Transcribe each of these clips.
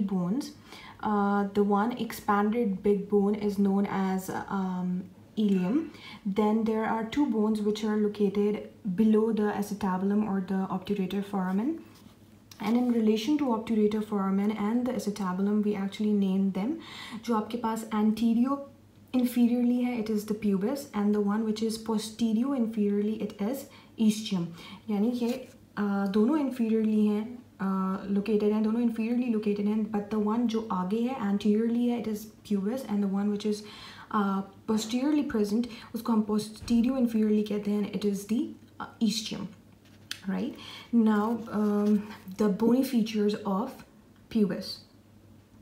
bones. Uh, the one expanded big bone is known as um, ilium. Then there are two bones which are located below the acetabulum or the obturator foramen. And in relation to obturator foramen and the acetabulum, we actually name them. जो आपके पास anterior inferiorly hai, it is the pubis and the one which is posterior inferiorly it is ischium. यानी ये uh, दोनों inferiorly हैं located हैं दोनों inferiorly located हैं but the one जो आगे है anteriorly है it is pubis and the one which is uh, posteriorly present उसको हम posterior inferiorly कहते हैं it is the uh, ischium right now um, the bony features of pubis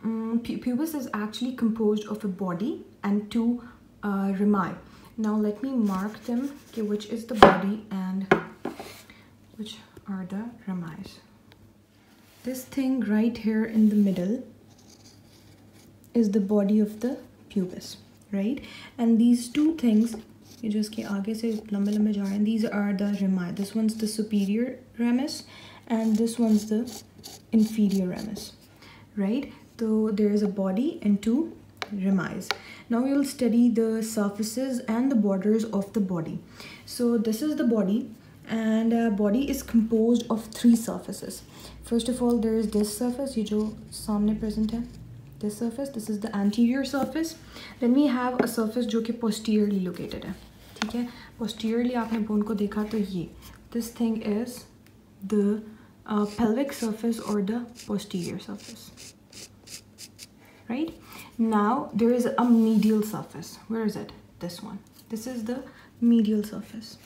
um, pubis is actually composed of a body and two uh, rami now let me mark them okay which is the body and which are the ramis this thing right here in the middle is the body of the pubis right and these two things ये जो इसके आगे से लंबे लंबे जा रहे हैं these are the rami this one's the superior ramus and this one's the inferior ramus right so there is a body and two ramis now we will study the surfaces and the borders of the body so this is the body and uh, body is composed of three surfaces. First of all there is this surface you jo samne present this surface this is the anterior surface. Then we have a surface which is posteriorly located Okay? posteriorly aapne bone ko dekha to ye this thing is the uh, pelvic surface or the posterior surface right? Now there is a medial surface. Where is it? This one. This is the medial surface.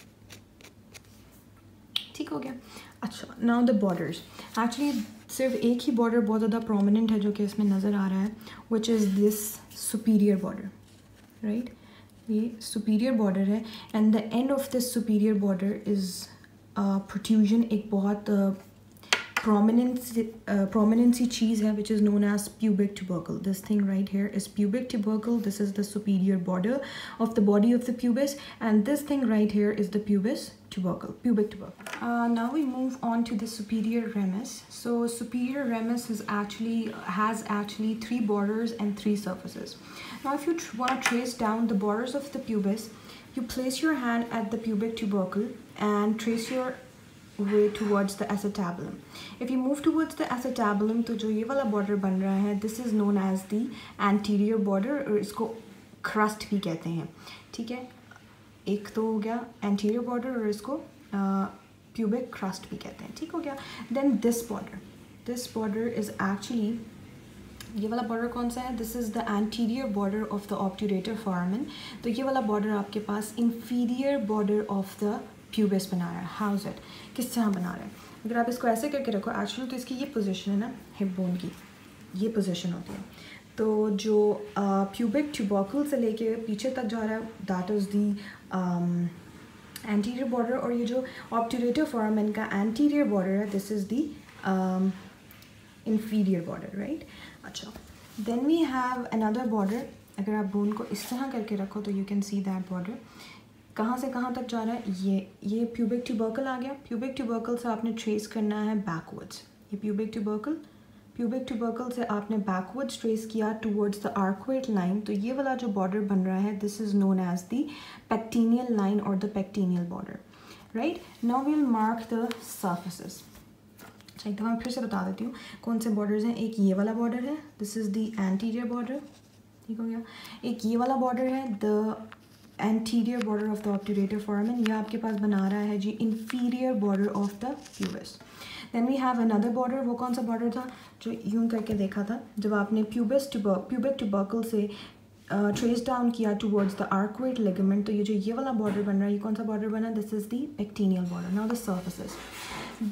ठीक हो गया। अच्छा now the borders actually सिर्फ़ एक ही border बहुत ज़्यादा prominent है जो कि इसमें नज़र आ रहा है which is this superior border right ये सुपीरियर बॉर्डर है and the end of this superior border is protrusion एक बहुत prominency uh, prominency cheese hai which is known as pubic tubercle. This thing right here is pubic tubercle. This is the superior border of the body of the pubis. And this thing right here is the pubis tubercle pubic tubercle. Uh, now we move on to the superior ramus. So superior ramus is actually has actually three borders and three surfaces. Now if you want to trace down the borders of the pubis you place your hand at the pubic tubercle and trace your way towards the acetabulum. If you move towards the acetabulum तो जो ये वाला border बन रहा है this is known as the anterior border और इसको crust भी कहते हैं ठीक है एक तो हो गया anterior border और इसको uh, pubic crust भी कहते हैं ठीक हो गया then this border this border is actually ये वाला बॉर्डर कौन सा है this is the anterior border of the obturator foramen तो ये वाला बॉर्डर आपके पास inferior border of the pubis बना रहा है हाउस इट किस तरह बना रहा है? अगर आप इसको ऐसे करके रखो एक्चुअली तो इसकी ये पोजीशन है ना हिप बोन की, ये पोजीशन होती है। तो जो प्यूबिक ट्यूबॉकल से लेके पीछे तक जा रहा है that is the anterior border और ये जो ऑप्टूरेटिव फॉर्म इनका एंटीरियर बॉर्डर है this is the inferior border right अच्छा then we have another border अगर आप बोन को इस तरह करके रखो तो you can see that border कहाँ से कहाँ तक जा रहा है? ये ये प्यूबिक ट्यूबर्कल आ गया। प्यूबिक ट्यूबर्कल से आपने ट्रेस करना है बैकवर्ड्स ये प्यूबिक ट्यूबर्कल प्यूबिक ट्यूबर्कल से आपने बैकवर्ड्स ट्रेस किया टूवर्ड्स द आर्कवेट लाइन तो ये वाला जो बॉर्डर बन रहा है this is known as the pectineal line और the pectineal border right now will mark the surfaces एक दफ़ा मैं फिर से बता देती हूँ, कौन से बॉर्डर्स हैं? एक ये वाला बॉर्डर है this is the anterior border ठीक हो गया। एक ये वाला बॉर्डर है the anterior border of the obturator foramen ये आपके पास बना रहा है जी inferior border of the pubis then we have another border वो कौन सा बॉर्डर था? जो यूँ करके देखा था जब आपने प्यूबस प्यूबिक ट्यूबर्कल से ट्रेस uh, डाउन किया टूवर्ड्स द आर्कवेट लिगामेंट तो ये जो ये वाला बॉर्डर बन रहा है ये कौन सा बॉर्डर बना? This is the pectineal border now the surfaces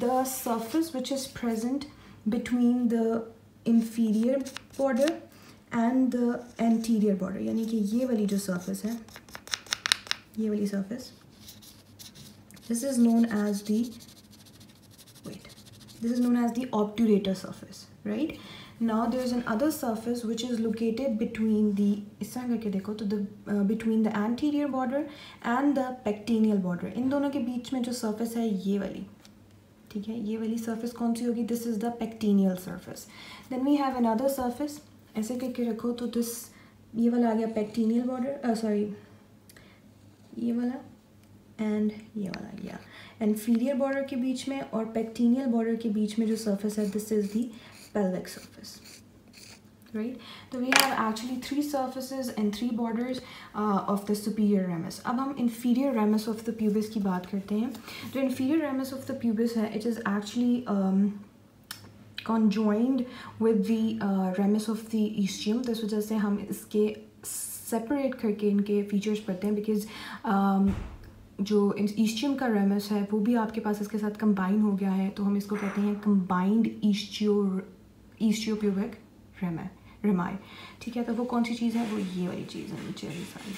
the surface which is present between the inferior border and the anterior border यानी कि ये वाली जो सर्फेस है ये वाली surface this is known as the wait this is known as the obturator surface right now there is another surface which is located between the इस तरह करके देखो तो between the anterior border and the pectineal border इन दोनों के बीच में जो surface है, ये वाली, ठीक है? ये वाली सर्फिस कौन सी होगी? This is the pectineal surface then we have another surface ऐसे करके रखो तो दिस ये वाला आ गया पैक्टीनियल बॉर्डर सॉरी ये वाला एंड ये वाला या एंफीरियर बॉर्डर के बीच में और पेक्टीनियल बॉर्डर के बीच में जो सर्फेस है this is the pelvic surface right तो we have actually three surfaces and three borders of the superior ramus अब हम inferior ramus of the pubis की बात करते हैं। जो inferior ramus of the pubis है it is actually conjoined with the ramus of the ischium तो इस वजह से हम इसके separate करके इनके फीचर्स पढ़ते हैं because um, जो ईस्टियम का रेमस है वो भी आपके पास इसके साथ कंबाइन हो गया है तो हम इसको कहते हैं कंबाइंड ईस्टियो ईस्टियोप्यूबिक रेमा रेमाई ठीक है तो वो कौन सी चीज़ है? वो ये वाली चीज़ है नीचे वाली सारी।